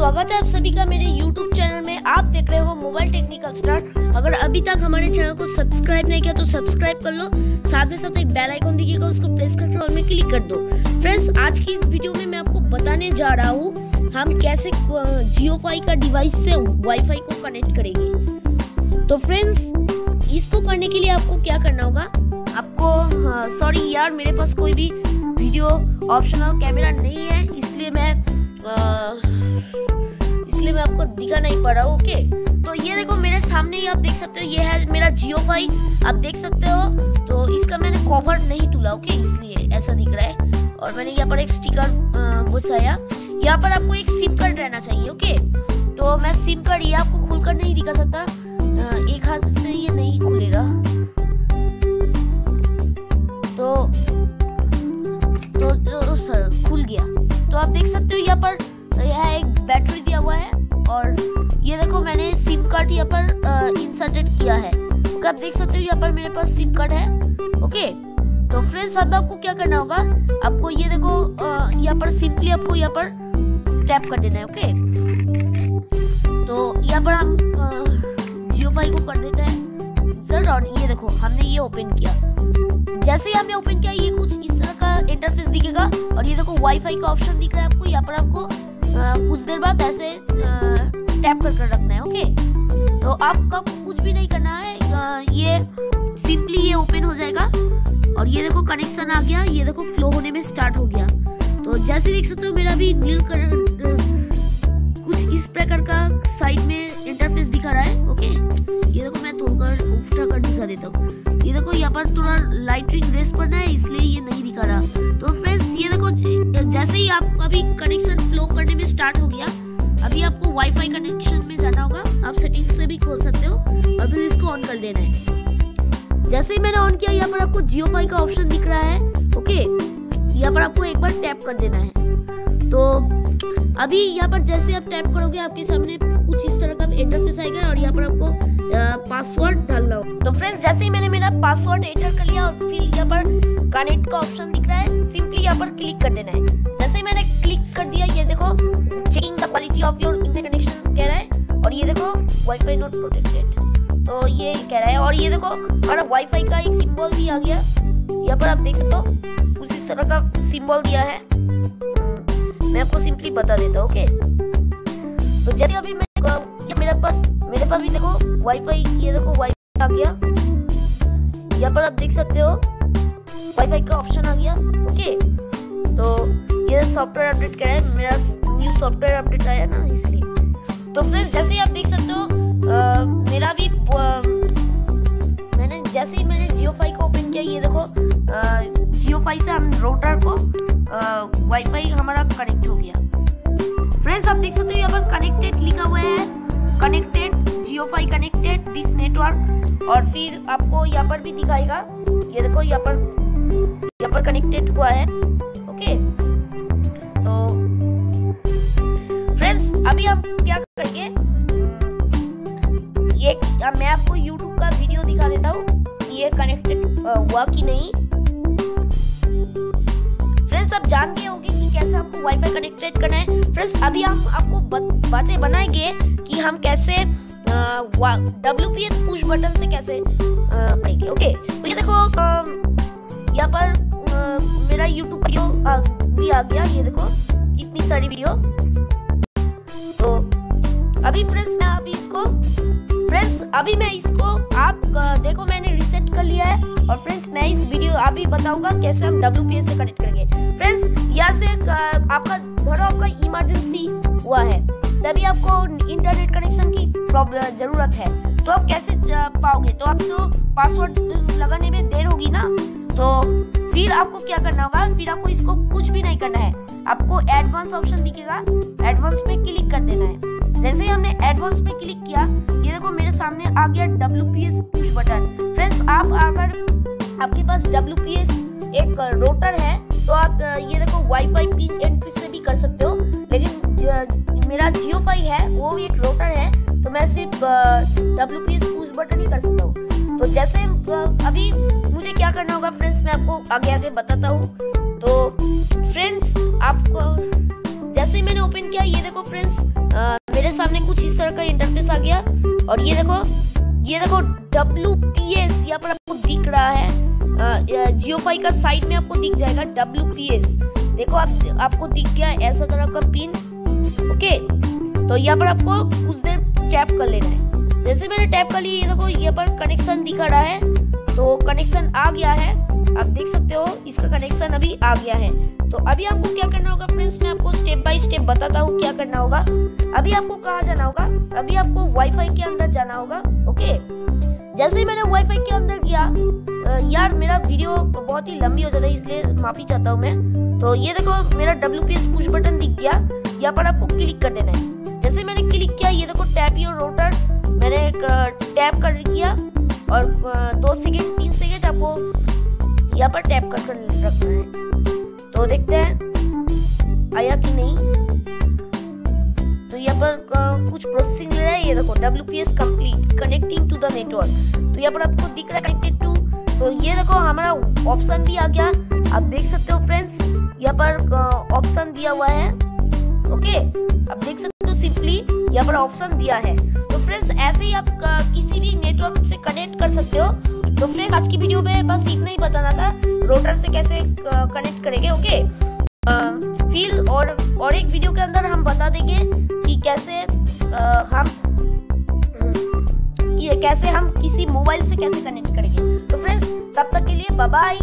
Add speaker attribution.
Speaker 1: स्वागत है आप सभी का मेरे YouTube चैनल में। आप देख रहे हो मोबाइल टेक्निकल स्टार अगर अभी तक हमारे चैनल को सब्सक्राइब नहीं किया तो सब्सक्राइब कर लो। साथ में साथ एक बेल आइकन दिखेगा, उसको प्रेस करके ऑल में क्लिक कर दो। फ्रेंड्स आज की इस वीडियो में मैं आपको बताने जा रहा हूँ, हम कैसे जियो फाई का डिवाइस से वाईफाई को कनेक्ट करेंगे। तो फ्रेंड्स इसको करने के लिए आपको क्या करना होगा? आपको सॉरी यार, मेरे पास कोई भी वीडियो ऑप्शनल कैमरा नहीं है, इसलिए मैं इसलिए मैं आपको दिखा नहीं पड़ा ओके तो ये देखो, मेरे सामने ही आप देख सकते हो, ये है मेरा जियो फाई आप देख सकते हो तो इसका मैंने कवर नहीं तुला ओके इसलिए ऐसा दिख रहा है। और मैंने यहाँ पर एक स्टिकर घुसाया। यहाँ पर आपको एक सिम कार्ड रहना चाहिए ओके तो मैं सिम कार्ड ये आपको खुलकर नहीं दिखा सकता। एक हाथ से ये नहीं यहाँ पर इंसर्टेड किया है। तो आप देख सकते हो यहाँ पर मेरे पास सिम कार्ड है। ओके तो फ्रेंड्स अब आपको क्या करना होगा? आपको ये देखो यहाँ पर सिंपली आपको यहाँ पर टैप कर देना है, ओके? तो यहाँ पर हम जियो फाई को कर देते हैं। सर, और ये देखो, हमने ये ओपन किया। जैसे ही हमने ओपन किया, ये कुछ इस तरह का इंटरफेस दिखेगा। और ये देखो वाईफाई का ऑप्शन दिख रहा है आपको। यहाँ पर आपको कुछ देर बाद ऐसे टैप कर कर रखना है, ओके? तो आपका कुछ भी नहीं करना है, ये सिंपली ये ओपन हो जाएगा। और ये देखो कनेक्शन आ गया, ये देखो फ्लो होने में स्टार्ट हो गया। तो जैसे देख सकते हो, मेरा भी नील कलर, कुछ इस प्रकार का साइड में इंटरफेस दिखा रहा है ओके ये देखो मैं थोड़ा उठा कर दिखा देता हूँ। ये देखो यहाँ पर थोड़ा लाइटिंग रेस पड़ना है, इसलिए ये नहीं दिखा रहा। तो फ्रेंड्स ये देखो, जैसे ही आप अभी कनेक्शन फ्लो करने में स्टार्ट हो गया, अभी आपको वाईफाई कनेक्शन में जाना होगा। आप सेटिंग्स से भी खोल सकते हो। और फिर इसको ऑन कर देना है। जैसे ही मैंने ऑन किया, यहाँ पर आपको जियो का ऑप्शन दिख रहा है ओके यहाँ पर आपको एक बार टैप कर देना है। तो अभी यहाँ पर जैसे आप टैप करोगे, आपके सामने कुछ इस तरह का इंटरफेस आएगा और यहाँ पर आपको पासवर्ड डालना हो तो फ्रेंड्स जैसे ही मैंने मेरा पासवर्ड एंटर कर लिया और फिर यहाँ पर कनेक्ट का ऑप्शन दिख रहा है सिंपली यहाँ पर क्लिक कर देना है। जैसे ही मैंने क्लिक कर दिया, ये देखो checking the quality of your internet देखो वाईफाई नॉट प्रोटेक्टेड तो ये कह रहा है, और ये देखो हमारा वाईफाई का एक सिंबल भी आ गया। यहाँ पर आप देख सकते हो इस तरह का सिंबल दिया है। मैं आपको सिंपली बता देता हूँ ओके तो जैसे अभी मैं मेरे पास मेरे पास भी देखो वाईफाई ये देखो वाईफाई आ गया। यहाँ पर आप देख सकते हो वाईफाई का ऑप्शन आ गया ओके तो ये सॉफ्टवेयर अपडेट कर है, मेरा न्यू सॉफ्टवेयर अपडेट आया ना, इसलिए। तो फ्रेंड्स जैसे ही आप देख सकते हो मेरा भी मैंने जैसे ही मैंने जियो फाई को ओपन किया, ये देखो जियो फाई से हम रोटर को वाईफाई हमारा कनेक्ट हो गया। फ्रेंड्स आप देख सकते हो, यहाँ पर कनेक्टेड लिखा हुआ है connected JioFi connected this network और फिर आपको यहाँ पर भी दिखाएगा, ये देखो, यहाँ पर यहाँ पर कनेक्टेड हुआ है ओके अभी हम क्या करेंगे ये मैं आपको YouTube का वीडियो दिखा देता हूँ ये कनेक्टेड हुआ कि नहीं। फ्रेंड्स आप जानते होंगे कि कैसे आपको वाईफाई कनेक्टेड करना है। फ्रेंड्स अभी हम आपको बातें बनाएँगे कि हम कैसे W P S push button से कैसे पाएँगे ओके तो ये देखो यहाँ पर आ, मेरा यूट्यूब वीडियो भी आ गया। ये देखो इतनी सारी वीडियो अभी फ्रेंड्स मैं अभी इसको। फ्रेंड्स अभी मैं इसको, आप देखो मैंने रिसेट कर लिया है। और फ्रेंड्स मैं इस वीडियो अभी बताऊँगा कैसे हम डब्ल्यू से कनेक्ट करेंगे। फ्रेंड्स यहाँ से आपका, घर आपका इमरजेंसी हुआ है। तभी आपको इंटरनेट कनेक्शन की प्रॉब्लम ज़रूरत है। तो आप कैसे पाओगे? तो आप तो पासवर्ड लगाने में देर होगी ना? तो फिर आपको क्या करना होगा? फिर आपको इसको कुछ भी नहीं करना है। आपको एडवांस ऑप्शन दिखेगा। एडवांस पे क्लिक कर देना है। जैसे ही हमने एडवांस पे क्लिक किया, ये देखो मेरे सामने आ गया W P S push button friends आप अगर आपके पास डब्ल्यू पी एस एक रोटर है तो आप ये देखो वाईफाई पिन एंट्री से भी कर सकते हो। लेकिन मेरा जियो फाई है, वो भी एक रोटर है। तो मैं सिर्फ़ डब्ल्यू पी पुश बटन ही कर सकता हूँ। तो जैसे अभी मुझे क्या करना होगा फ्रेंड्स मैं आपको आगे आगे बताता हूँ। तो फ्रेंड्स आपको, जैसे ही मैंने ओपन किया, ये देखो फ्रेंड्स मेरे सामने कुछ इस तरह का इंटरफेस आ गया। और ये देखो ये देखो डब्ल्यू पी एस यहाँ पर आपको दिख रहा है। जियो फाई का साइड में आपको दिख जाएगा डब्ल्यू पी एस देखो, आप, आपको दिख गया ऐसा तरह का पिन ओके तो यहाँ पर आपको कुछ देर टैप कर लेना है। जैसे मैंने टैप कर लिया ये देखो यहाँ पर कनेक्शन दिखा रहा है। तो कनेक्शन आ गया है। आप देख सकते हो, इसका कनेक्शन अभी आ गया है। तो अभी आपको क्या करना होगा फ्रेंड्स मैं आपको स्टेप बाय स्टेप बताता हूँ क्या करना होगा। अभी आपको कहाँ जाना होगा? अभी आपको वाईफाई के अंदर जाना होगा ओके जैसे ही मैंने वाईफाई के अंदर गया यार, मेरा वीडियो बहुत ही लंबी हो जाता है, इसलिए माफ़ी चाहता हूँ मैं। तो ये देखो, मेरा डब्ल्यू पी पुश बटन दिख गया। यहाँ पर आपको क्लिक कर देना है। जैसे मैंने क्लिक किया, ये देखो टैप योर रोटर मैंने एक टैप कर किया और दो सेकेंड तीन सेकेंड आपको यहाँ पर टैप कर कर रखना है। तो देखते हैं, आया कि नहीं? तो यहाँ पर कुछ प्रोसेसिंग ले रहा है। ये देखो W P S complete connecting to the network तो यहाँ पर आपको दिख रहा है कनेक्टेड टू तो ये देखो, हमारा ऑप्शन भी आ गया। आप देख सकते हो फ्रेंड्स यहाँ पर ऑप्शन दिया हुआ है। ओके आप देख सकते हो सिंपली यहाँ पर ऑप्शन दिया है। तो फ्रेंड्स ऐसे ही आप किसी भी नेटवर्क से कनेक्ट कर सकते हो। तो फ्रेंड्स आज की वीडियो में बस इतना ही बताना था रोटर से कैसे कनेक्ट करेंगे ओके फिर और और एक वीडियो के अंदर हम बता देंगे कि कैसे आ, हम कैसे हम किसी मोबाइल से कैसे कनेक्ट करेंगे। तो फ्रेंड्स तब तक के लिए बाय